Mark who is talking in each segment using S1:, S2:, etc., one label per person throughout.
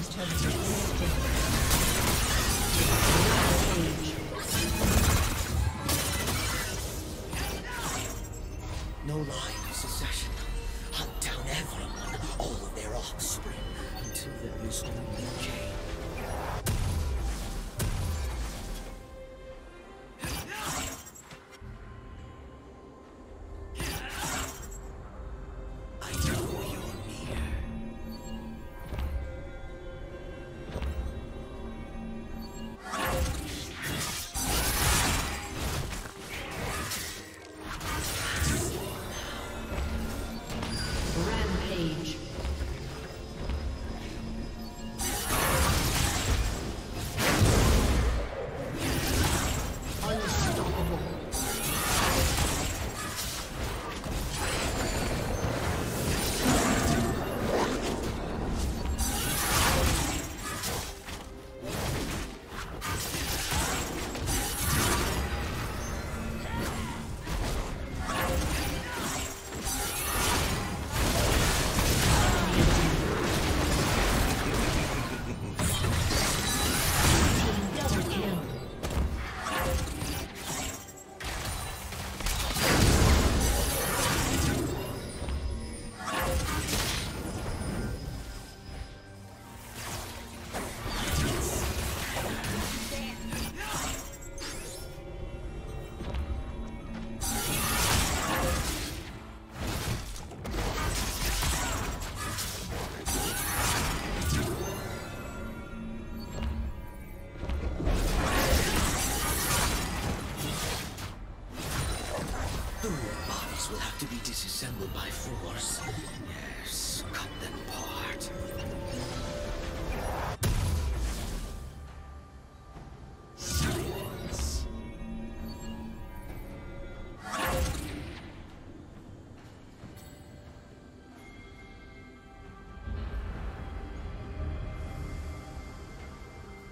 S1: Turret has been destroyed.
S2: No line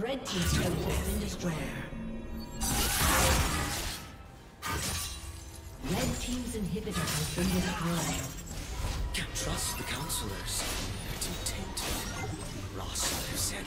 S1: Red Team's turret has been destroyed. Red Team's inhibitor has been destroyed.
S2: Can't trust the counselors. Too tainted. Rhaast said